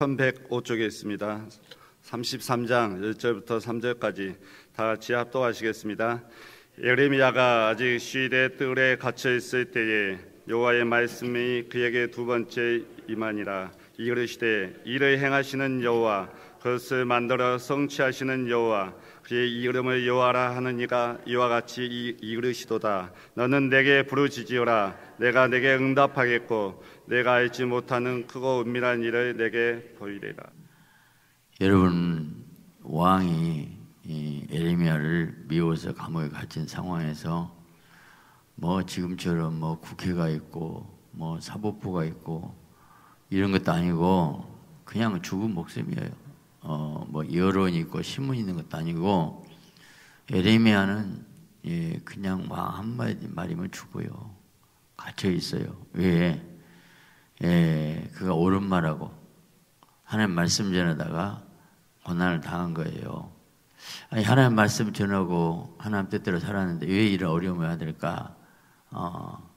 1105쪽에 있습니다. 33장 1절부터 3절까지 다 같이 합독하시겠습니다. 예레미야가 아직 시대 뜰에 갇혀 있을 때에 여호와의 말씀이 그에게 두 번째 임하니라 이르시되 이를 행하시는 여호와 그것을 만들어 성취하시는 여호와 그의 이름을 여호와라 하는 이가 이와 같이 이르시도다. 너는 내게 부르짖으라. 내가 내게 응답하겠고 내가 알지 못하는 크고 은밀한 일을 내게 보이리라. 여러분 왕이 에레미야를 미워서 감옥에 갇힌 상황에서 뭐 지금처럼 뭐 국회가 있고 뭐 사법부가 있고 이런 것도 아니고 그냥 죽은 목숨이에요. 어, 뭐 여론이 있고 신문 있는 것도 아니고 에레미야는 예, 그냥 막 한마디 말이면 죽어요. 갇혀 있어요. 왜? 예, 그가 옳은 말하고 하나님 말씀 전하다가 고난을 당한 거예요. 아니, 하나님 말씀 전하고 하나님 뜻대로 살았는데 왜 이런 어려움을 해야 될까? 어,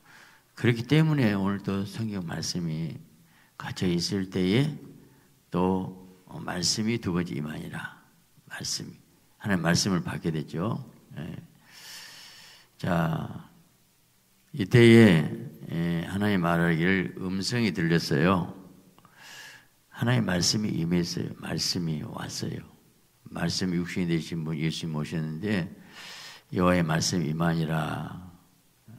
그렇기 때문에 오늘도 성경 말씀이 갇혀 있을 때에 또 어, 말씀이 두 번째 임하니라. 말씀이. 하나님 말씀을 받게 되죠. 예. 자, 이때에 예, 하나님 말하기를 음성이 들렸어요. 하나님 말씀이 임했어요. 말씀이 왔어요. 말씀이 육신이 되신 분 예수님 오셨는데 여호와의 말씀이 임하니라.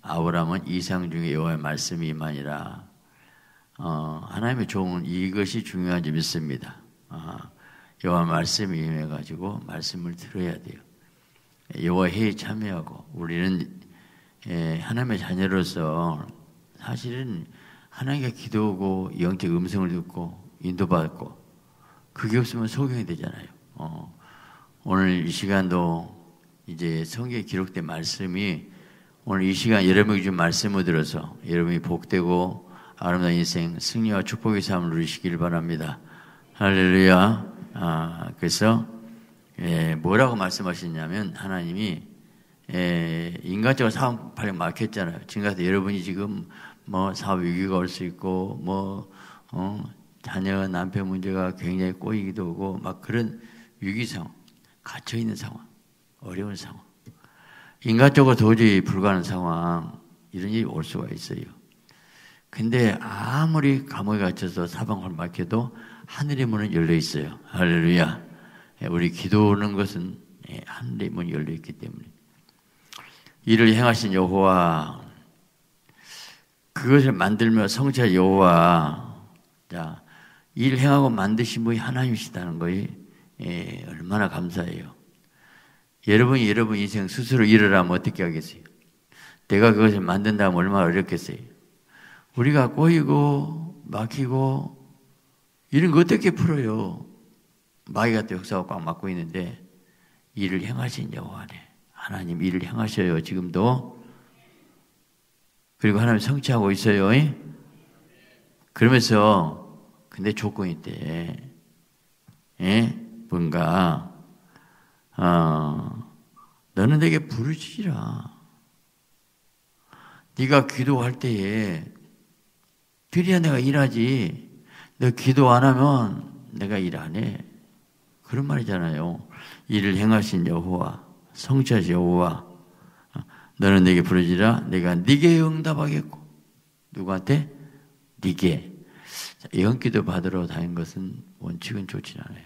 아브라함은 이상 중에 여호와의 말씀이 임하니라. 어, 하나님의 종은 이것이 중요한지 믿습니다. 아, 여호와 말씀이 임해 가지고 말씀을 들어야 돼요. 여호와 회에 참여하고 우리는 예, 하나님의 자녀로서 사실은 하나님께 기도하고 영적 음성을 듣고 인도받고 그게 없으면 소경이 되잖아요. 어, 오늘 이 시간도 이제 성경에 기록된 말씀이 오늘 이 시간 여러분이 준 말씀을 들어서 여러분이 복되고 아름다운 인생 승리와 축복의 삶을 누리시길 바랍니다. 할렐루야. 아, 그래서 예, 뭐라고 말씀하셨냐면 하나님이 예, 인간적으로 사업 발령 막혔잖아요. 지금 같은 여러분이 지금 뭐 사업 위기가 올 수 있고 뭐 어, 자녀 남편 문제가 굉장히 꼬이기도 하고 막 그런 위기 상황, 갇혀 있는 상황, 어려운 상황, 인간적으로 도저히 불가능한 상황 이런 일이 올 수가 있어요. 근데 아무리 감옥에 갇혀서 사방을 막혀도 하늘의 문은 열려 있어요. 할렐루야. 예, 우리 기도하는 것은 예, 하늘의 문이 열려 있기 때문에 이를 행하신 여호와 그것을 만들며 성취할 여호와 자, 일 행하고 만드신 분이 하나님이시다는 것이 예, 얼마나 감사해요. 여러분이 여러분 인생 스스로 일을 하면 어떻게 하겠어요? 내가 그것을 만든다면 얼마나 어렵겠어요? 우리가 꼬이고 막히고 이런 거 어떻게 풀어요? 마귀 같은 역사가 꽉 막고 있는데 일을 행하신 여호와네. 하나님 일을 행하셔요. 지금도. 그리고 하나님 성취하고 있어요. 그러면서 근데 조건이 있대. 예? 뭔가 어, 너는 내게 부르짖으라. 네가 기도할 때에 그래야 내가 일하지. 너 기도 안 하면 내가 일 안 해. 그런 말이잖아요. 일을 행하신 여호와, 성취하신 여호와, 너는 내게 부르지라 내가 네게 응답하겠고 누구한테? 네게. 영기도 받으러 다닌 것은 원칙은 좋지 않아요.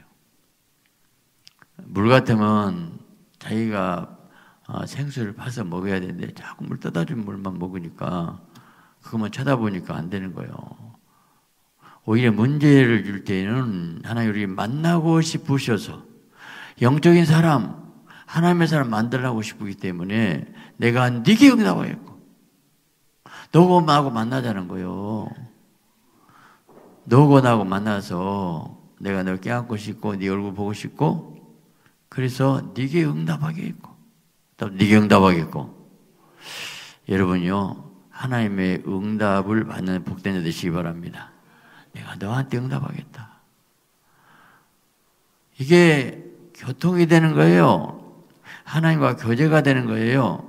물 같으면 자기가 어, 생수를 파서 먹어야 되는데 자꾸 물 떠다 준 물만 먹으니까 그것만 쳐다보니까 안 되는 거예요. 오히려 문제를 줄 때는 하나님 우리 만나고 싶으셔서 영적인 사람, 하나님의 사람 만들라고 싶기 때문에 내가 네게 응답하겠고 너고 나하고 만나자는 거요. 너고 나하고 만나서 내가 널 깨안고 싶고 네 얼굴 보고 싶고 그래서 네게 응답하겠고 또 네게 응답하겠고 여러분요 하나님의 응답을 받는 복된 자 되시기 바랍니다. 내가 너한테 응답하겠다. 이게 교통이 되는 거예요. 하나님과 교제가 되는 거예요.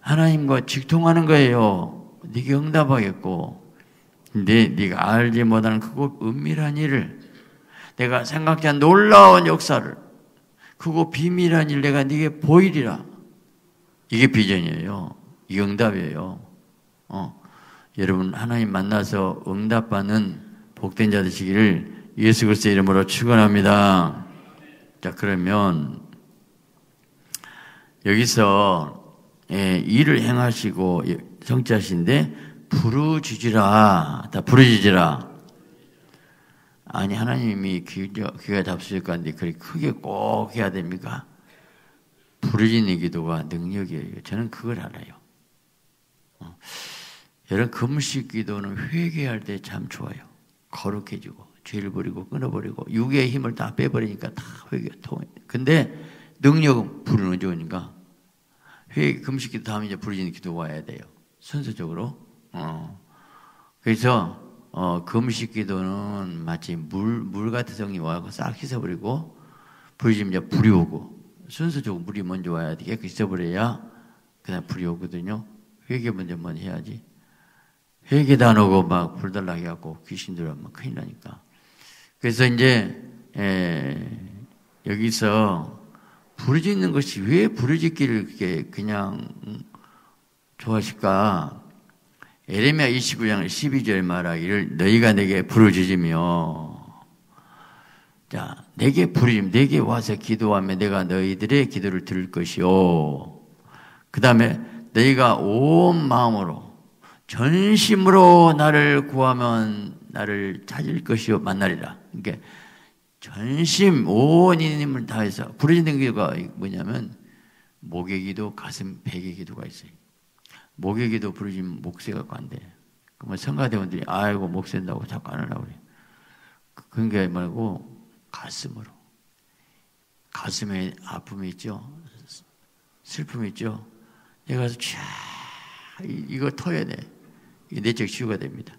하나님과 직통하는 거예요. 네게 응답하겠고 근데 네가 알지 못하는 크고 은밀한 일을 내가 생각지 놀라운 역사를 크고 비밀한 일 내가 네게 보이리라. 이게 비전이에요. 이 응답이에요. 어. 여러분 하나님 만나서 응답받는 복된 자 되시기를 예수 그리스도 이름으로 축원합니다. 자 그러면 여기서 예, 일을 행하시고 성취하신데 부르짖으라 다 부르짖으라 아니 하나님이 귀가, 귀가 잡수실 건데 그렇게 크게 꼭 해야 됩니까? 부르짖는 기도가 능력이에요. 저는 그걸 알아요. 어. 여러분 금식 기도는 회개할 때 참 좋아요. 거룩해지고 죄를 버리고 끊어버리고 육의 힘을 다 빼버리니까 다 회개 통. 근데 능력은 부르는 좋으니까 회 금식 기도 다음에 이제 부르짖는 기도가 와야 돼요. 순서적으로. 어. 그래서 어, 금식 기도는 마치 물, 물 같은 성이 와서 싹 씻어버리고 부르짖으면 이제 불이 오고 순서적으로 물이 먼저 와야 돼. 깨끗이 씻어버려야 그다음 불이 오거든요. 회개 먼저 먼저 해야지. 회개도 안 오고 막 불달라 해갖고 귀신 들어오면 큰일 나니까. 그래서 이제 에, 여기서 부르짖는 것이 왜 부르짖기를 그렇게 그냥 좋아하실까? 에레미야 29장 12절 말하기를 너희가 내게 부르짖으며 자 내게 부르짖 내게 와서 기도하며 내가 너희들의 기도를 들을 것이요 그 다음에 너희가 온 마음으로 전심으로 나를 구하면 나를 찾을 것이요 만나리라 그러니까 전심 온 힘을 다해서 부르짖는 기도가 뭐냐면 목의 기도 가슴 백의 기도가 있어요 목의 기도 부르짖으면 목세 갖고 안 돼. 그러면 성가대원들이 아이고 목센다고 자꾸 안 하려고 그래. 그런 게 말고 가슴으로. 가슴에 아픔이 있죠. 슬픔이 있죠. 내가 가서 쫙 이거 터야 돼. 이 내적 치유가 됩니다.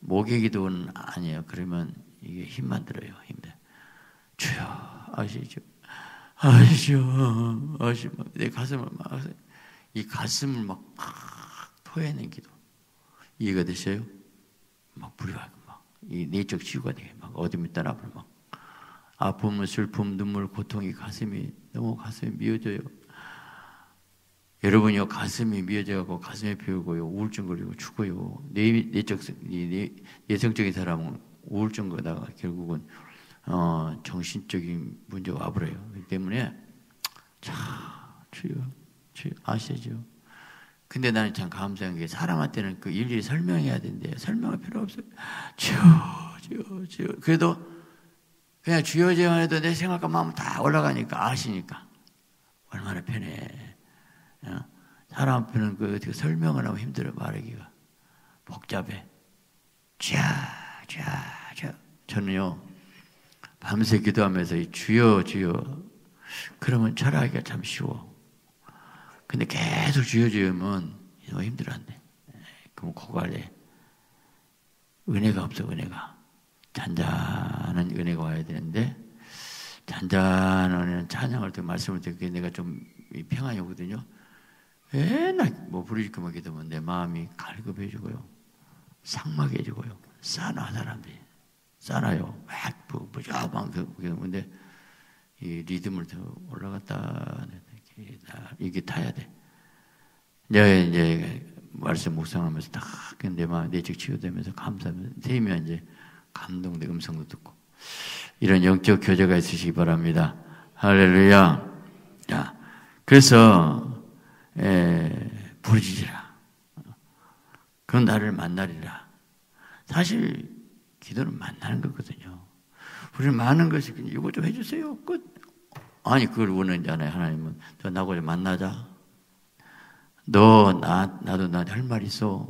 목의 기도는 아니에요. 그러면 이게 힘만 들어요. 힘들. 주여 아시죠? 아시죠? 아시죠? 내 가슴을 막, 이 가슴을 막 토해낸 기도. 이해가 되세요? 막 불이가 막, 이 내적 치유가 돼. 막 어둠이 따라불 막. 아픔, 슬픔, 눈물, 고통이 가슴이, 너무 가슴이 미어져요. 여러분이요, 가슴이 미어져가고 가슴에 비우고요, 우울증 걸리고 죽어요. 내, 내적, 내, 내성적인 사람은 우울증 거다가 결국은, 어, 정신적인 문제가 와버려요. 그렇기 때문에, 자, 주여, 주여, 아시죠? 근데 나는 참 감사한 게 사람한테는 그 일일이 설명해야 된대. 설명할 필요 없어요. 주여, 주여, 주여. 그래도 그냥 주여 제만 해도 내 생각과 마음 다 올라가니까 아시니까 얼마나 편해. 어? 사람 앞에는 그 설명을 하면 힘들어 말하기가 복잡해. 자, 자, 자. 저는요 밤새 기도하면서 주여, 주여. 그러면 철학하기가 참 쉬워. 근데 계속 쥐어지으면 너무 힘들어한대. 그럼 고갈래. 은혜가 없어, 은혜가. 잔잔한 은혜가 와야 되는데, 잔잔한 찬양을 듣고 말씀을 듣고 내가 좀 평안이 오거든요. 맨날 뭐 부르짖고 뭐 기도면 내 마음이 갈급해지고요. 상막해지고요. 싸나, 사람들이. 싸나요. 막, 부자방, 근데 이 리듬을 더 올라갔다. 이게 타야 돼. 내가 이제 말씀 묵상하면서 딱내 마음 내적 치유되면서 감사하면서 되면 이제 감동된 음성도 듣고 이런 영적 교제가 있으시기 바랍니다. 할렐루야. 자, 그래서 에, 부르짖으라. 그런 나를 만나리라. 사실 기도는 만나는 거거든요. 우리는 많은 것이 이거 좀 해주세요. 끝. 아니 그걸 원하잖아요 하나님은 너 나하고 좀 만나자 너 나 나도 나한테 할 말 있어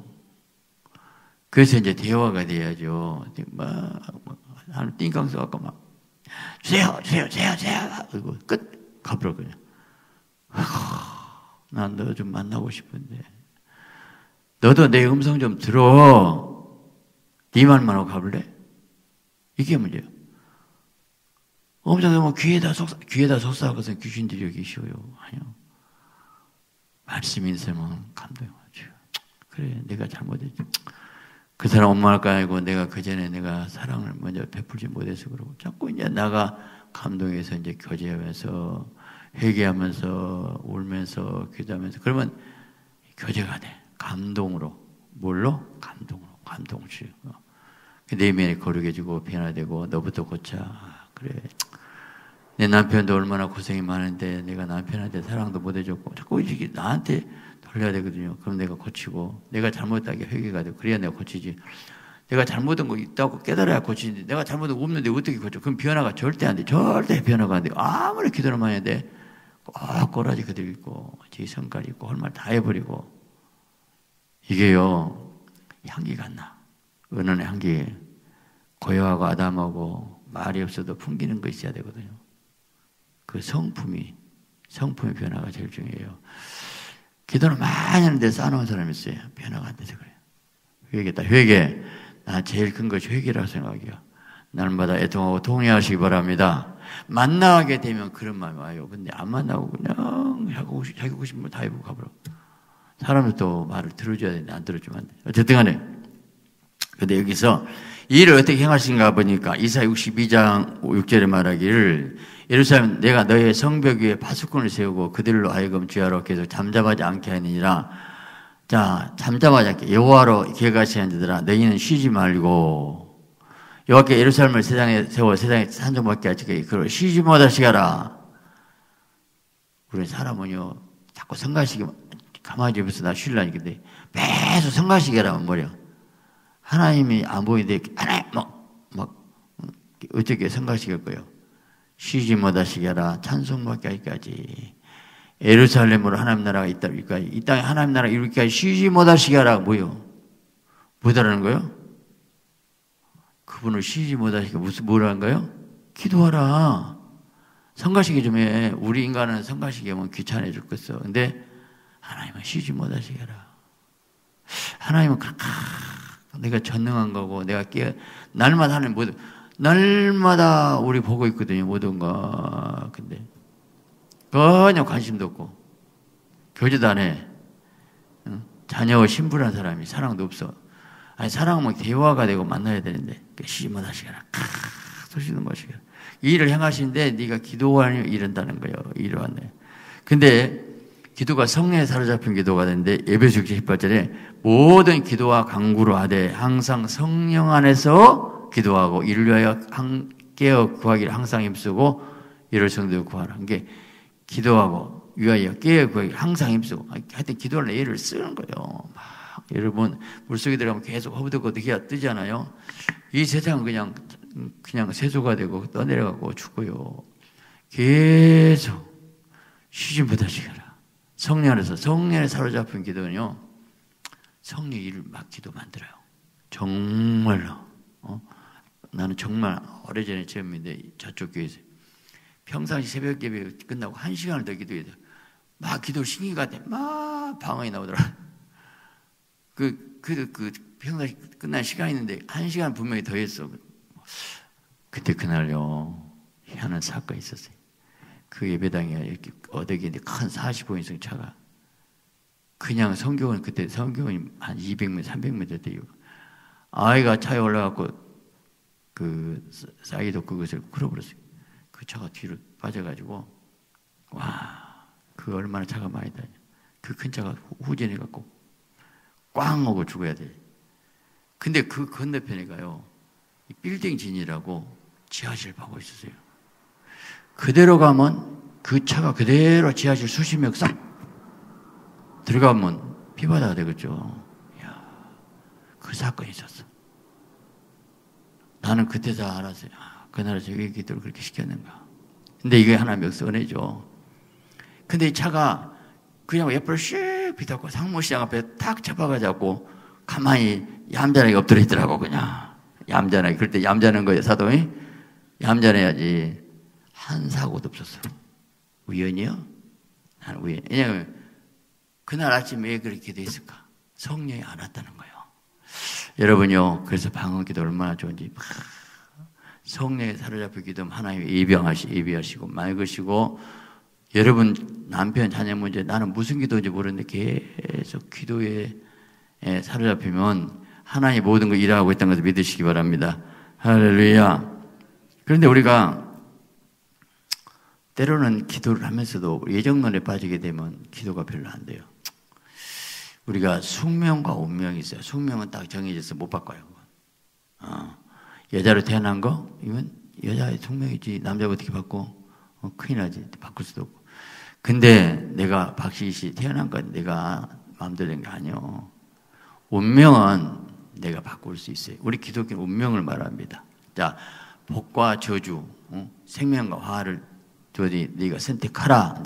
그래서 이제 대화가 돼야죠 막 하는 띵깡 써갖고 막 주세요 주세요 주세요 주세요 그리고 끝 가버려 그냥 난 너 좀 만나고 싶은데 너도 내 음성 좀 들어 네 말만 하고 가볼래? 이게 문제예요 엄청 뭐 귀에다 속삭, 귀에다 속삭여서 귀신들이 여기 쉬어요. 아니요. 말씀이 있으면 감동하죠. 그래, 내가 잘못했지. 그 사람 원망할까 아니고 내가 그 전에 내가 사랑을 먼저 베풀지 못해서 그러고 자꾸 이제 나가 감동해서 이제 교제하면서 회개하면서 울면서 기도하면서. 그러면 교제가 돼. 감동으로. 뭘로? 감동으로. 감동주 내면이 거룩해지고 변화되고 너부터 고쳐. 아, 그래. 내 남편도 얼마나 고생이 많은데 내가 남편한테 사랑도 못 해줬고 자꾸 이게 나한테 돌려야 되거든요. 그럼 내가 고치고 내가 잘못하게 회개가 되고 그래야 내가 고치지. 내가 잘못한 거 있다고 깨달아야 고치는데 내가 잘못한 거 없는데 어떻게 고쳐? 그럼 변화가 절대 안 돼. 절대 변화가 안 돼. 아무리 기도를 많이 해도 꼭 꼬라지 그대로 있고 제 성깔 있고 할 말 다 해버리고 이게요 향기가 안 나. 은은의 향기 고요하고 아담하고 말이 없어도 풍기는 거 있어야 되거든요. 그 성품이 성품의 변화가 제일 중요해요. 기도를 많이 하는데 쌓아놓은 사람이 있어요. 변화가 안 돼서 그래요. 회개다. 회개. 나 제일 큰 것이 회개라고 생각해요. 날마다 애통하고 통회하시기 바랍니다. 만나게 되면 그런 마음이 와요. 근데 안 만나고 그냥 하고 하고 싶은 거다 해보고 가버려. 사람은 또 말을 들어줘야 되는데 안 들어주면 안 돼. 어쨌든 간에. 근데 여기서 이 일을 어떻게 행하신가 보니까 이사 62장 6절에 말하기를 예루살렘 내가 너의 성벽 위에 파수꾼을 세우고 그들로 하여금 주하러 계속 잠잠하지 않게 하느니라. 자, 잠잠하지 않게 여호와로 기억하시는 자들아 너희는 쉬지 말고 여호와께 예루살렘을 세상에 세워 세상에 산정받게 하시게 그걸 쉬지 못하시게 하라. 우리 사람은요 자꾸 성가시기 가만히 집에서 나 계속 성가시게 하라면 뭐냐 하나님이 안 보이는데 하나님 막, 막 어떻게 성가시게 할 거예요 쉬지 못하시게 하라 찬송받게 하기까지 예루살렘으로 하나님 나라가 있다 여기까지 이 땅에 하나님 나라가 이렇게까지 쉬지 못하시게 하라 뭐요? 뭐다라는 거요? 그분을 쉬지 못하시게 무슨 거요? 기도하라 성가시게 좀 해. 우리 인간은 성가시게 하면 귀찮아 죽겠어. 근데 하나님은 쉬지 못하시게 하라. 하나님은 내가 전능한 거고 내가 깨 날마다 하는 모든 날마다 우리 보고 있거든요. 모든 거. 근데 전혀 관심도 없고 교제도 안 해. 자녀와 신부란 사람이 사랑도 없어. 아니 사랑하면 대화가 되고 만나야 되는데 시집만 하시거나 소시는 것이가 이 일을 행하시는데 네가 기도하니 이런다는 거예요. 이러한데. 근데 기도가 성령에 사로잡힌 기도가 되는데 예배수 18절에 모든 기도와 강구로 하되 항상 성령 안에서 기도하고 이를 위하여 깨어 구하기를 항상 힘쓰고 이럴 성도 구하라. 이게 기도하고 위하여 깨어 구하기 항상 힘쓰고 하여튼 기도를 애를 쓰는 거예요. 막 여러분 물속에 들어가면 계속 허브득허득 해야 뜨잖아요. 이 세상은 그냥 그냥 세수가 되고 떠내려가고 죽고요. 계속 쉬지 못하시거라. 성령 안에서 성령에 사로잡힌 기도는요. 성령 일을 막기도 만들어요. 정말로. 어? 나는 정말 오래전에 처음인데 저쪽 교회에서 평상시 새벽 예배 끝나고 한 시간을 더 기도해야 돼. 막 기도 신기 같아. 막 방언이 나오더라. 그, 그, 그, 평상시 끝난 시간이 있는데 한 시간 분명히 더 했어. 그때 그날요, 희한한 사건이 있었어요. 그 예배당에 이렇게 어덕인데 큰 45인승 차가 그냥 성경은 그때 성경은 한 200m, 300m 돼요. 아이가 차에 올라가고 그 사이드 그것을 끌어버렸어요. 그 차가 뒤로 빠져가지고 와, 그 얼마나 차가 많이 다녀. 그 큰 차가 후진해갖고 꽝 하고 죽어야 돼. 근데 그 건너편에 가요. 빌딩 진이라고 지하실 파고 있었어요. 그대로 가면 그 차가 그대로 지하실 수십 명 싹 들어가면 피바다가 되겠죠. 이야, 그 사건이 있었어. 나는 그때서 알았어요. 아, 그날에 저기 기도를 그렇게 시켰는가. 근데 이게 하나님 역선해죠. 근데 이 차가 그냥 옆으로 슉 비닫고 상무시장 앞에 탁 잡아가지고 가만히 얌전하게 엎드려 있더라고, 그냥. 얌전하게. 그럴 때 얌전한 거예요, 사도이. 얌전해야지. 한 사고도 없었어. 우연이요? 나는 우연. 왜냐면 그날 아침에 왜 그렇게 기도했을까? 성령이 안 왔다는 거예요. 여러분요, 그래서 방언 기도 얼마나 좋은지. 성령에 사로잡혀 기도하면 하나님 예비하시, 예비하시고, 맑으시고, 여러분 남편 자녀 문제 나는 무슨 기도인지 모르는데 계속 기도에 사로잡히면 하나님 모든 걸 일하고 있다는 것을 믿으시기 바랍니다. 할렐루야. 그런데 우리가 때로는 기도를 하면서도 예정론에 빠지게 되면 기도가 별로 안 돼요. 우리가 숙명과 운명이 있어요. 숙명은 딱 정해져서 못 바꿔요. 어, 여자로 태어난 거, 이건 여자의 숙명이지. 남자가 어떻게 바꿔? 어, 큰일 나지. 바꿀 수도 없고. 근데 내가 박시희 씨 태어난 건 내가 마음대로 된 게 아니요. 운명은 내가 바꿀 수 있어요. 우리 기독교는 운명을 말합니다. 자, 복과 저주, 어? 생명과 화를 저리 네가 선택하라.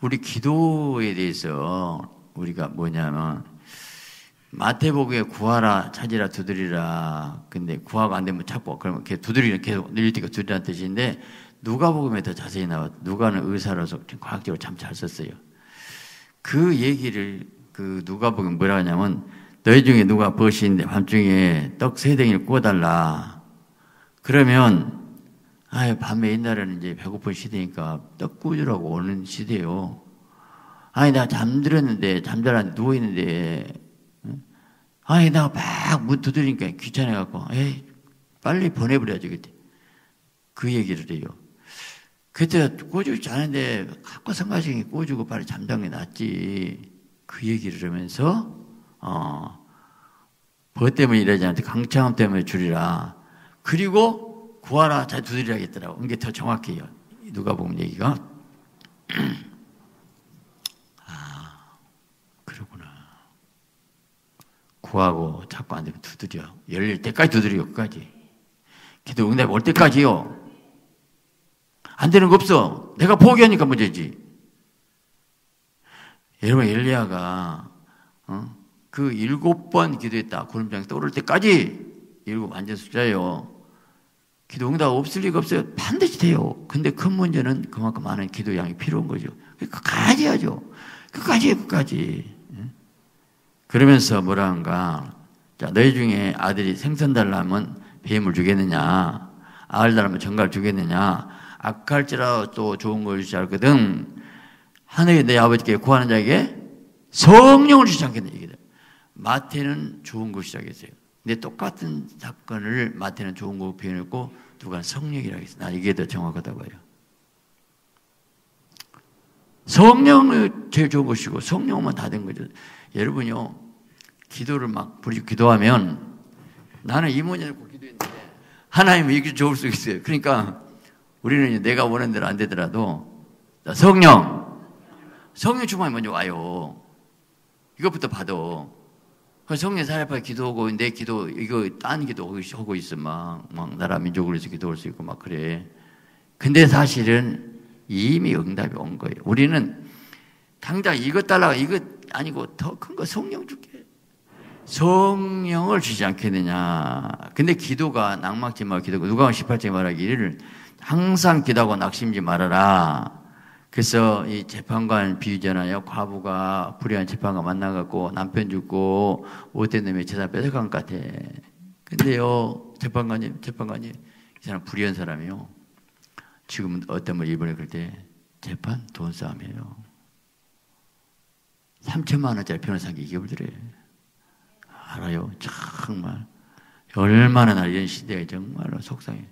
우리 기도에 대해서 우리가 뭐냐면 마태복에 구하라 찾으라 두드리라. 근데 구하고 안 되면 찾고 그러면 두드리는 계속 늘릴 때가 두드리라는 뜻인데 누가복음에 더 자세히 나와. 누가는 의사로서 과학적으로 참 잘 썼어요. 그 얘기를 그 누가복음 뭐라 하냐면 너희 중에 누가 버시인데 밤중에 떡 세 덩이를 구워달라. 그러면 아 밤에 옛날에는 이제 배고픈 시대니까 떡 구워주라고 오는 시대요. 아니 나 잠들었는데 잠자는데 누워 있는데 아니 내가 막문 두드리니까 귀찮아 갖고 에이 빨리 보내버려야지 그때 그 얘기를 해요. 그때 꼬주지 않은데 갖고 성가시이 꼬주고 잠자는 게 낫지 그 얘기를 하면서 어, 뭐 때문에 이러지 않는데 강창함 때문에 줄이라. 그리고 구하라 잘 두드리라 겠더라고. 이게 더 정확해요. 누가 보면 얘기가. 아, 그러구나. 구하고 자꾸 안 되면 두드려. 열릴 때까지 두드려, 끝까지. 기도 응답 올 때까지요. 안 되는 거 없어. 내가 포기하니까 문제지. 여러분, 엘리야가, 어? 그 일곱 번 기도했다. 구름장에 떠오를 때까지 일곱 완전 숫자예요. 기도 응답 없을 리가 없어요. 반드시 돼요. 근데 큰 문제는 그만큼 많은 기도 양이 필요한 거죠. 끝까지 해야죠. 끝까지 해, 끝까지. 그러면서 뭐라 한가. 자, 너희 중에 아들이 생선 달라면 뱀을 주겠느냐. 아을 달라면 정갈 주겠느냐. 악할지라도 또 좋은 걸 주지 않거든. 하늘에 내 아버지께 구하는 자에게 성령을 주지 않겠느냐. 마태는 좋은 거 시작했어요. 근데 똑같은 사건을 마태는 좋은 거 표현했고 누가 성령이라고 했어요. 난 이게 더 정확하다고 해요. 성령이 제일 좋은 것이고 성령만 다 된 거죠. 여러분요 기도를 막 부르고 기도하면 나는 이모녀 놓고 기도했는데 하나님 이게 좋을 수 있어요. 그러니까 우리는 내가 원하는 대로 안 되더라도 성령 성령 충만이 먼저 와요. 이것부터 받아. 그 성령 사례파 기도하고 내 기도 이거 딴 기도 하고 있어 막, 막 나라 민족을 위해서 기도할 수 있고 막 그래. 근데 사실은 이미 응답이 온 거예요. 우리는 당장 이것 달라고 이것 아니고 더 큰 거 성령 줄게. 성령을 주지 않겠느냐. 근데 기도가 낙막지 말 기도고 누가 18장에 말하기를 항상 기도하고 낙심지 말아라. 그래서 이 재판관 비유잖아요. 과부가 불의한 재판관 만나갖고 남편 죽고 못된 놈의 재산 뺏어간 것 같아. 근데요, 재판관님, 재판관님, 이 사람 불의한 사람이요. 지금 어떤 분 이번에 그럴 때 재판 돈 싸움이에요. 3천만 원짜리 변호사한테 드려요. 알아요. 정말. 얼마나 나 이런 시대에 정말로 속상해.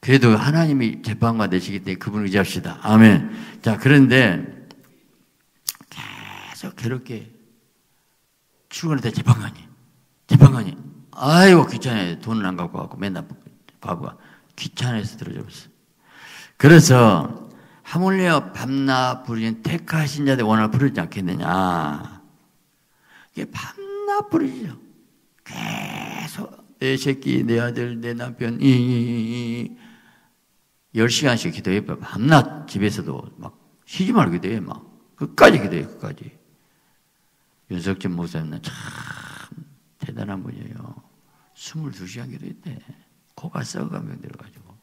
그래도 하나님이 재판관 되시기 때문에 그분을 의지합시다. 아멘. 자, 그런데 계속 괴롭게 출근할 때 재판관이, 재판관이, 아이고, 귀찮아요. 돈을 안 갖고 가고 맨날 과부가 귀찮아서 들어줘버렸어. 그래서 하물며 밤낮 부르는 택하신 자들 원을 부르지 않겠느냐. 이게 밤낮 부르죠. 계속 내 새끼, 내 아들, 내 남편, 이, 이, 이, 10시간씩 기도해. 밤낮 집에서도 막 쉬지 말고 기도해. 막. 끝까지 기도해. 끝까지. 윤석진 목사님은 참 대단한 분이에요. 22시간 기도했대. 코가 썩어가면 들어가지고.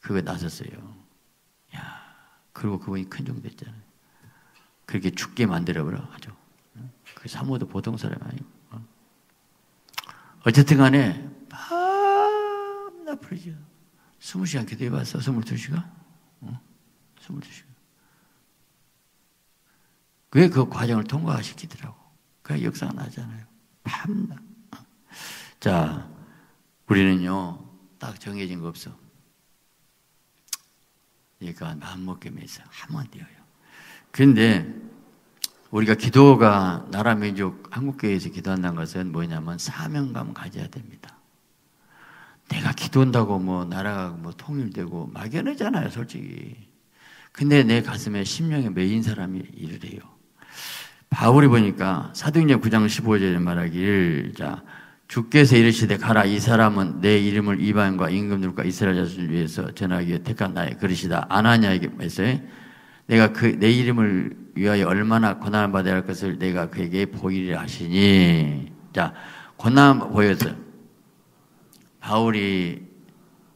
그거 나섰어요. 야 그리고 그분이 큰종 됐잖아요. 그렇게 죽게 만들어버려. 아주. 그 사모도 보통 사람이 아니고. 어쨌든 간에 밤낮 부르죠. 20시간 기도해봤어? 22시간? 어? 22시간. 왜 그 과정을 통과시키더라고. 그 역사가 나잖아요. 밤낮. 어. 자, 우리는요, 딱 정해진 거 없어. 그러니까 마음먹게 매서 하면 돼요. 근데 우리가 기도가 나라 민족 한국교회에서 기도한다는 것은 뭐냐면 사명감 가져야 됩니다. 내가 기도한다고 뭐 나라가 뭐 통일되고 막연하잖아요, 솔직히. 근데 내 가슴에 심령에 매인 사람이 이르래요. 바울이 보니까 사도행전 9장 15절에 말하길 자 주께서 이르시되 가라 이 사람은 내 이름을 이방과 임금들과 이스라엘 자손을 위해서 전하기 위해 택한 나의 그릇이다 아나니아에게 말했어요. 내가 그 내 이름을 위하여 얼마나 고난을 받아야 할 것을 내가 그에게 보이리라 하시니 자 고난 보였어 바울이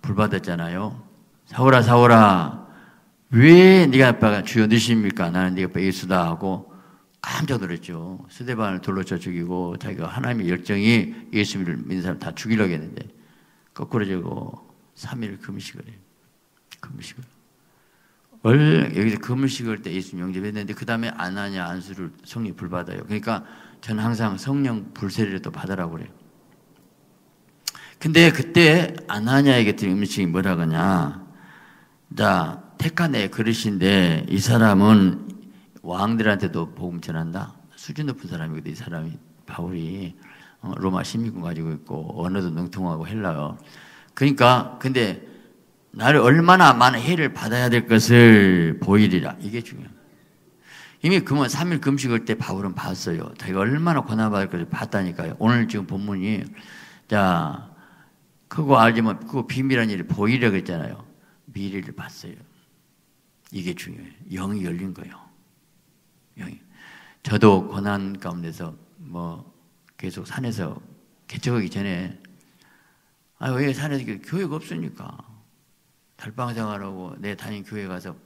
불받았잖아요. 사울아 사울아 왜 네가 아빠가 주여 누십니까? 나는 네가 아빠 예수다 하고 깜짝 놀랐죠. 스데반을 돌로쳐 죽이고 자기가 하나님의 열정이 예수를 믿는 사람 다 죽이려고 했는데 거꾸로 저고 3일 금식을 해요. 금식을. 원래 여기서 금식을 때 예수님 영접했는데 그 다음에 안하냐 안수를 성령 불 받아요. 그러니까 저는 항상 성령 불세례를 또 받으라고 그래요. 근데 그때 아나냐에게 드린 음식이 뭐라 그냐. 자, 택한의 그릇인데 이 사람은 왕들한테도 복음 전한다. 수준 높은 사람이거든, 이 사람이. 바울이 어, 로마 시민권 가지고 있고 언어도 능통하고 헬라요. 그러니까 근데 나를 얼마나 많은 해를 받아야 될 것을 보이리라. 이게 중요해요. 이미 그만 3일 금식을 때 바울은 봤어요. 자기가 얼마나 고난받을 것을 봤다니까요. 오늘 지금 본문이 자 그거 알지만 그거 비밀한 일이 보이려 그랬잖아요. 미래를 봤어요. 이게 중요해요. 영이 열린 거예요. 영이. 저도 고난 가운데서 뭐 계속 산에서 개척하기 전에 아 왜 산에서 교회가 없으니까 달방 생활하고 내 다닌 교회 가서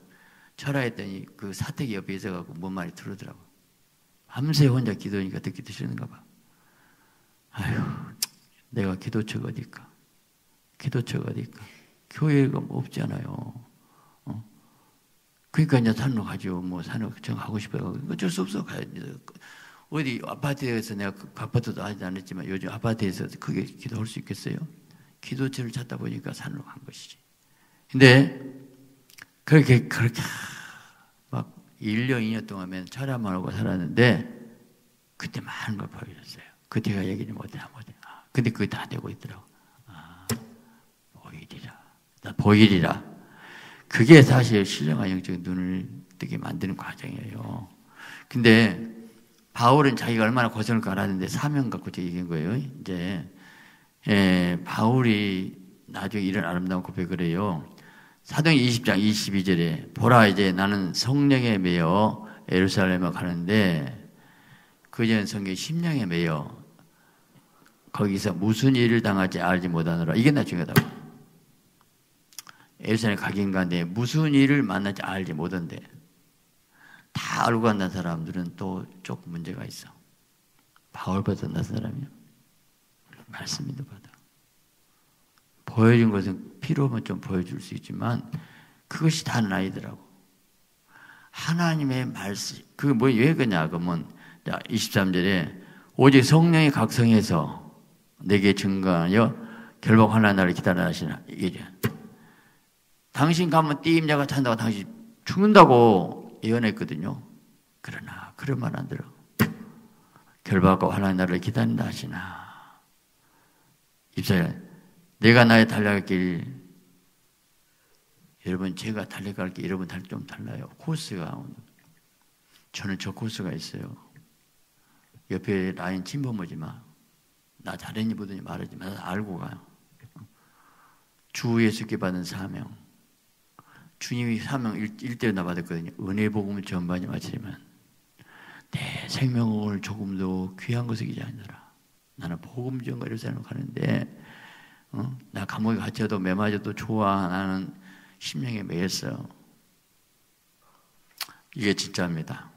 철화했더니 그 사택이 옆에 있어갖고 뭔 말이 들으더라고. 밤새 혼자 기도하니까 듣기도 싫은가 봐. 아휴, 내가 기도처가 어딜까? 기도처가 어딜까? 교회가 뭐 없잖아요. 어? 그러니까 이제 산으로 가죠. 뭐 산으로 정하고 싶어요. 어쩔 수 없어. 가야 돼. 어디 아파트에서 내가 그 아파트도 하지 않았지만 요즘 아파트에서 그게 기도할 수 있겠어요? 기도처를 찾다 보니까 산으로 간 것이지. 근데 그렇게 그렇게 막 1년 2년 동안 철야만 하고 살았는데 그때 많은 걸 보여줬어요. 그때가 얘기를 못해 못해. 아, 근데 그게 다 되고 있더라고. 아, 보이리라. 그게 사실 신령한 영적인 눈을 뜨게 만드는 과정이에요. 근데 바울은 자기가 얼마나 고생을 알았는데 사명 갖고 얘기한 거예요. 이제 예, 바울이 나중에 이런 아름다운 고백을 해요. 사도 20장 22절에 보라 이제 나는 성령에 매여 예루살렘에 가는데 그전 성경 심령에 매여 거기서 무슨 일을 당할지 알지 못하느라 이게 나 중요하다고. 예루살렘 가긴 간데 무슨 일을 만날지 알지 못한데 다 알고 간다는 사람들은 또 조금 문제가 있어. 바울보다 나 사람이요. 말씀이도 받아. 보여준 것은 필요하면 좀 보여줄 수 있지만 그것이 다는 아니더라고. 하나님의 말씀, 그뭐왜 그냐, 그러면 23절에 오직 성령이 각성해서 내게 증거하여 결국 하나님 나를 기다려 하시나. 이게 당신 가면 띠임자가 찬다고 당신 죽는다고 예언했거든요. 그러나 그런 말 안 들어. 결박과 하나님 나를 기다린다 하시나. 입사에 내가 나의 달려갈 길 여러분 제가 달려갈 길 여러분 달좀 달라요. 코스가 저는 저 코스가 있어요. 옆에 라인 침범하지 마. 나 잘했니 보더니 말하지 마. 알고 가요. 주 예수께 받은 사명. 주님이 사명 일대나 받았거든요. 은혜 복음을 전반이 마치면 내 생명을 조금도 귀한 것을 이지 않느라. 나는 복음 전가 예루살렘 가는데 어? 나 감옥에 갇혀도 매 맞아도 좋아. 나는 심령에 매였어요. 이게 진짜입니다.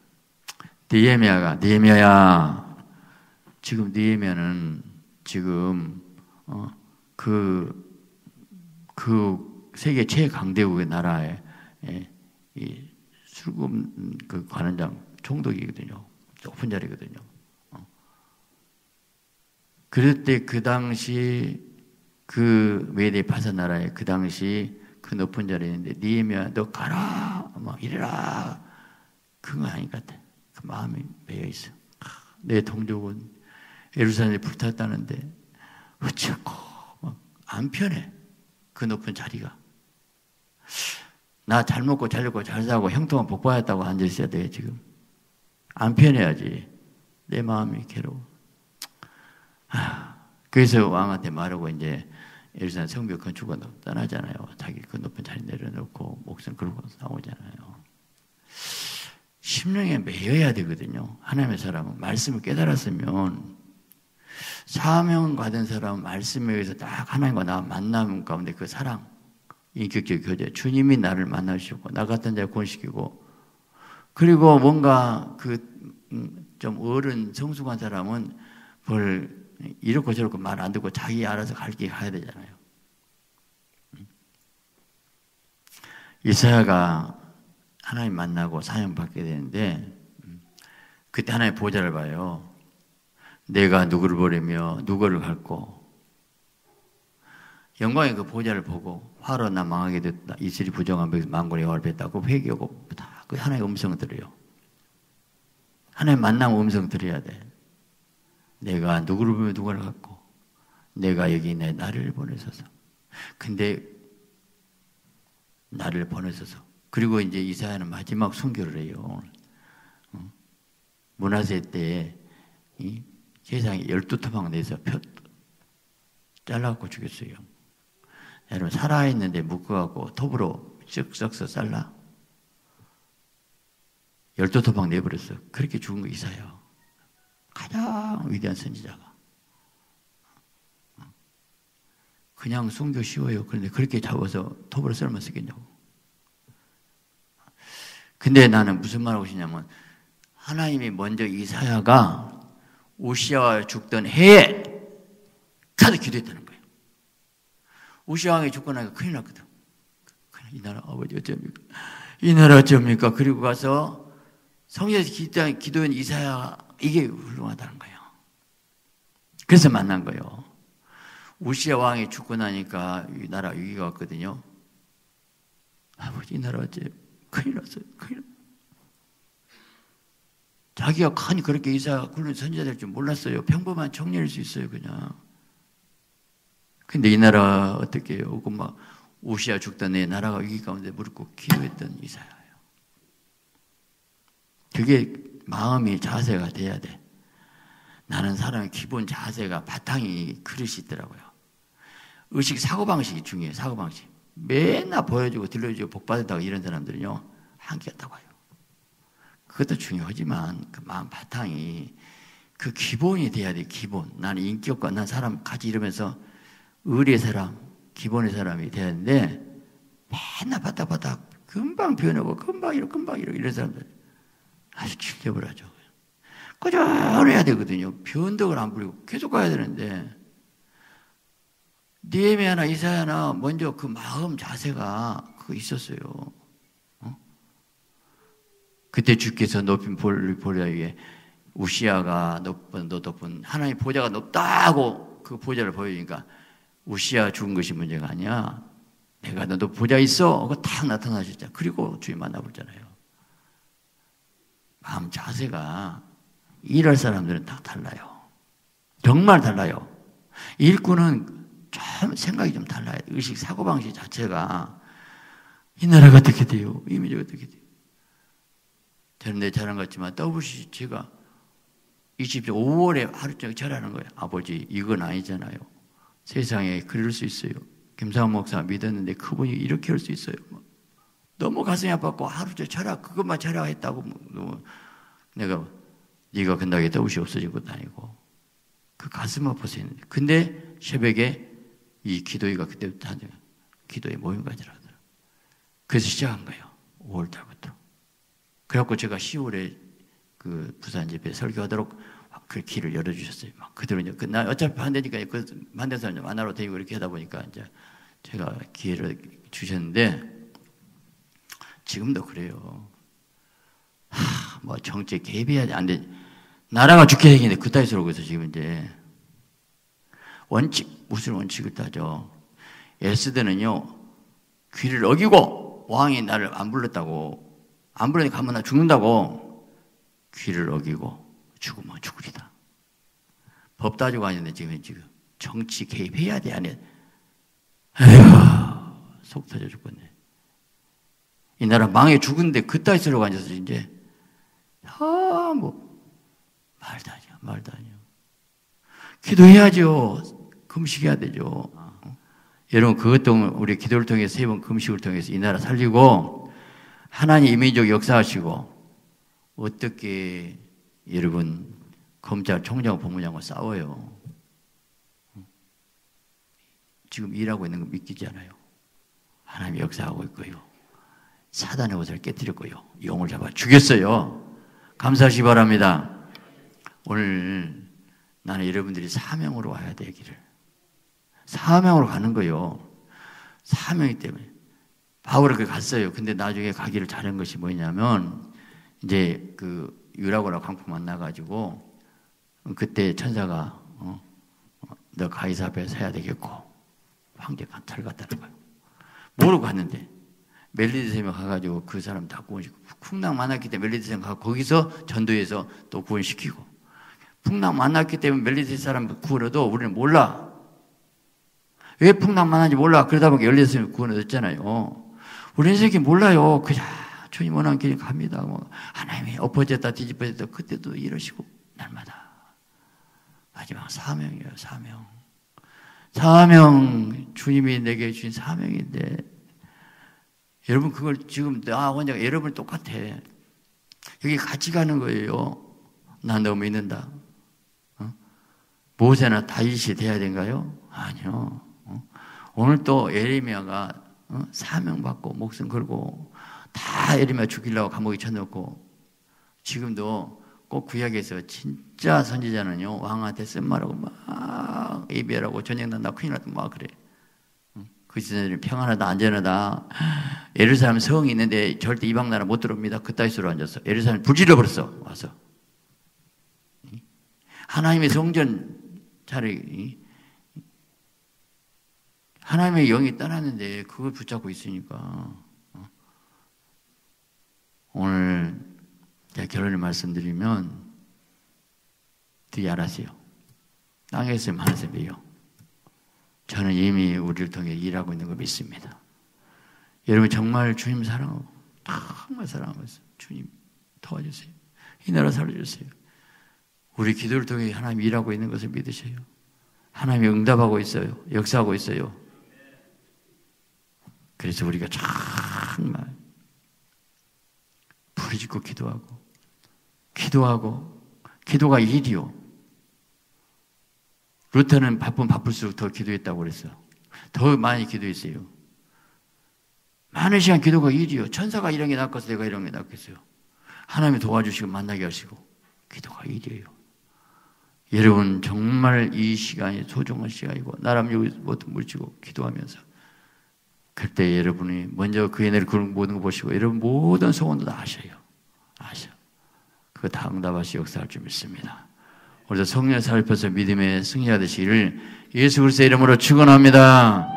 니에미아가 니에미아야 지금 니에미아는 지금 어, 그, 그 세계 최강대국의 나라에 예, 이 술금 그 관원장 총독이거든요. 높은 자리거든요. 어. 그럴 때 그 당시 그 메대 파사 나라에 그 당시 그 높은 자리에 있는데 니에미야 너 가라 막 이래라 그거 아닌 것 같아. 그 마음이 매여 있어. 내 동족은 예루살렘에 불탔다는데 어쩌고 안 편해. 그 높은 자리가. 나 잘 먹고 잘 먹고 잘 사고 형통한 복 받았다고 앉아 있어야 돼 지금. 안 편해야지. 내 마음이 괴로워. 아, 그래서 왕한테 말하고 이제 예루살렘 성벽 건축을 떠나잖아요. 자기 그 높은 자리 내려놓고 목숨 걸고 나오잖아요. 심령에 매여야 되거든요. 하나님의 사람은 말씀을 깨달았으면 사명 받은 사람은 말씀에 의해서 딱 하나님과 나 만남 가운데 그 사랑, 인격적 교제, 주님이 나를 만나시고 나 같은 자를 구원시키고 그리고 뭔가 그좀 음, 어른 성숙한 사람은 뭘 이렇고 저렇고 말 안 듣고 자기 알아서 갈 길 가야 되잖아요. 이사야가 하나님 만나고 사형 받게 되는데 그때 하나님 보좌를 봐요. 내가 누구를 보려며 누구를 갖고 영광의 그 보좌를 보고 화로 나 망하게 됐다. 이슬이 부정한 백성 만골에 영화를 뺐다고 회개하고 다 그 하나님의 음성을 들어요. 하나님 만나면 음성 들어야 돼. 내가 누구를 보며 누구를 갖고 내가 여기 내 나를 보내소서. 근데 나를 보내소서. 그리고 이제 이사야는 마지막 순교를 해요. 문화세 때 세상에 열두 토막 내서 표 잘라갖고 죽였어요. 여러분 살아있는데 묶어갖고 톱으로 쓱쓱 잘라 열두 토막 내버렸어. 그렇게 죽은 거 이사야. 가장 위대한 선지자가. 그냥 순교 쉬워요. 그런데 그렇게 잡아서 톱으로 썰면 쓰겠냐고. 근데 나는 무슨 말하고 싶냐면 하나님이 먼저 이사야가 우시아가 죽던 해에 가서 기도했다는 거예요. 우시아 왕이 죽고 나니까 큰일 났거든. 이 나라 아버지 어쩝니까? 이 나라 어쩝니까? 그리고 가서 성전에서 기도한 이사야 이게 훌륭하다는 거예요. 그래서 만난 거예요. 우시아 왕이 죽고 나니까 이 나라 위기가 왔거든요. 아버지 이 나라 어째 큰일 났어요. 큰일. 자기가 큰 그렇게 이사 굴른 선지자 될 줄 몰랐어요. 평범한 청년일 수 있어요, 그냥. 근데 이 나라 어떻게 해요? 막 우시아 죽던 내 나라가 위기 가운데 무릎 꿇고 기도했던 이사야예요. 그게 마음이 자세가 돼야 돼. 나는 사람의 기본 자세가 바탕이 그릇이 있더라고요. 의식 사고방식이 중요해요, 사고방식. 맨날 보여주고 들려주고 복받았다고 이런 사람들은요, 한계가 있다고 해요. 그것도 중요하지만 그 마음 바탕이 그 기본이 돼야 돼, 기본. 나는 인격과 난 사람 같이 이러면서 의리의 사람, 기본의 사람이 되는데 맨날 바닥바닥 금방 변하고 금방 이러 금방 이러 이런 사람들 아주 죽여버려죠. 꾸준해야 되거든요. 변덕을 안 부리고 계속 가야 되는데 니에미아나 이사야나 먼저 그 마음 자세가 그 있었어요. 그때 주께서 높인 보좌 위에 우시아가 높은 너 높은 하나님 보좌가 높다고 그 보좌를 보여주니까 우시아 죽은 것이 문제가 아니야. 내가 너도 보좌 있어. 그거 딱 나타나셨잖아. 그리고 주님 만나보잖아요. 마음 자세가 일할 사람들은 다 달라요. 정말 달라요. 일꾼은 좀 생각이 좀 달라요. 의식 사고방식 자체가 이 나라가 어떻게 돼요? 이미지가 어떻게 돼요? 저는 내 자랑 같지만 WC 제가 20세 5월에 하루 종일 절하는 거예요. 아버지 이건 아니잖아요. 세상에 그럴 수 있어요. 김상원 목사 믿었는데 그분이 이렇게 할 수 있어요. 너무 가슴이 아팠고 하루 종일 철학 그것만 철학했다고 뭐, 내가 네가 근다게 더우시 없어진 것도 아니고 그 가슴 아파서 했는데 근데 새벽에 이 기도회가 그때부터 하죠. 기도회 모임 가지라 하더라. 그래서 시작한 거예요. 5월 달부터. 그래갖고 제가 10월에 그 부산 집회 설교하도록 그 길을 열어주셨어요. 막 그대로 이제 나 어차피 반대니까 그 반대 사람 만나러 다니고 이렇게 하다 보니까 이제 제가 기회를 주셨는데 지금도 그래요. 하, 뭐 정책 개입해야 안 돼. 나라가 죽게 생기는데 그따위 소리고 있어 지금 이제 원칙, 무슨 원칙을 따져? 에스더는요, 귀를 어기고 왕이 나를 안 불렀다고, 안 불러니 가면 나 죽는다고 귀를 어기고 죽으면 죽으리다. 법 따지고 하는데 지금, 지금 정치 개입해야 돼, 아니 에휴, 속 터져 죽겠네. 이 나라 망해 죽은데 그따위 쓰려고 앉아서 이제, 아, 뭐, 말도 아니야, 말도 아니야. 기도해야죠. 금식해야 되죠. 여러분, 그것도 우리 기도를 통해서 세번 금식을 통해서 이 나라 살리고, 하나님 이민족 역사하시고, 어떻게 여러분, 검찰총장, 법무장과 싸워요. 지금 일하고 있는 거 믿기지 않아요. 하나님 역사하고 있고요. 사단의 옷을 깨뜨렸고요. 용을 잡아 죽였어요. 감사하시 바랍니다. 오늘 나는 여러분들이 사명으로 와야 되기를. 사명으로 가는 거요. 사명이 때문에. 바울은 그 갔어요. 근데 나중에 가기를 잘한 것이 뭐냐면, 이제 그 유라고라 광풍 만나가지고, 그때 천사가, 어, 너 가이사 앞에 서야 되겠고, 황제가 털갔다는 거예요. 모르고 갔는데, 멜리드셈에 가가지고 그 사람 다 구원시키고, 풍랑 만났기 때문에 멜리드셈 가고, 거기서 전도해서 또 구원시키고, 풍랑 만났기 때문에 멜리드 사람 구원해도 우리는 몰라. 왜 풍랑 만났는지 몰라. 그러다 보니까 열렸으면 구원 얻었잖아요. 우리 인생이 몰라요. 그냥 주님 원하는 길 갑니다. 뭐 하나님이 엎어졌다 뒤집어졌다 그때도 이러시고 날마다 마지막 사명이에요. 사명. 사명 주님이 내게 주신 사명인데 여러분 그걸 지금 나 혼자 여러분 똑같아. 여기 같이 가는 거예요. 나너 믿는다. 모세나 다윗이 돼야 된가요? 아니요. 어? 오늘 또 에레미야가 어? 사명 받고 목숨 걸고 다 에레미야 죽이려고 감옥에 쳐넣고 지금도 꼭 구약에서 진짜 선지자는요 왕한테 쓴 말하고 막 예배하라고 전쟁 난다 큰일 났다 막 그래. 그 시대는 평안하다 안전하다. 예루살렘 성이 있는데 절대 이방 나라 못 들어옵니다. 그따위로 앉았어. 예루살렘 불질러 버렸어 와서. 하나님의 성전 차라리 하나님의 영이 떠났는데 그걸 붙잡고 있으니까 어. 오늘 결론을 말씀드리면 되게 알아세요. 땅에서 하나님이요. 저는 이미 우리를 통해 일하고 있는 걸 믿습니다. 여러분 정말 주님 사랑하고 정말 사랑하고 있어요. 주님 도와주세요. 이 나라 살려주세요. 우리 기도를 통해 하나님 일하고 있는 것을 믿으세요. 하나님이 응답하고 있어요. 역사하고 있어요. 그래서 우리가 정말 부르짖고 기도하고 기도하고 기도가 일이요. 루터는 바쁜 바쁠수록 더 기도했다고 그랬어요. 더 많이 기도했어요. 많은 시간 기도가 일이요. 천사가 이런 게 낫겠어 내가 이런 게 낫겠어요. 하나님이 도와주시고 만나게 하시고 기도가 일이에요. 여러분 정말 이 시간이 소중한 시간이고 나람 모든 물치고 기도하면서 그때 여러분이 먼저 그의 내를 그런 모든 거 보시고 여러분 모든 소원도 다 아셔요. 아셔. 그거 다 응답하시 역사할 줄 믿습니다. 우리도 성령 살펴서 믿음의 승리가 되시기를 예수 그리스도의 이름으로 축원합니다.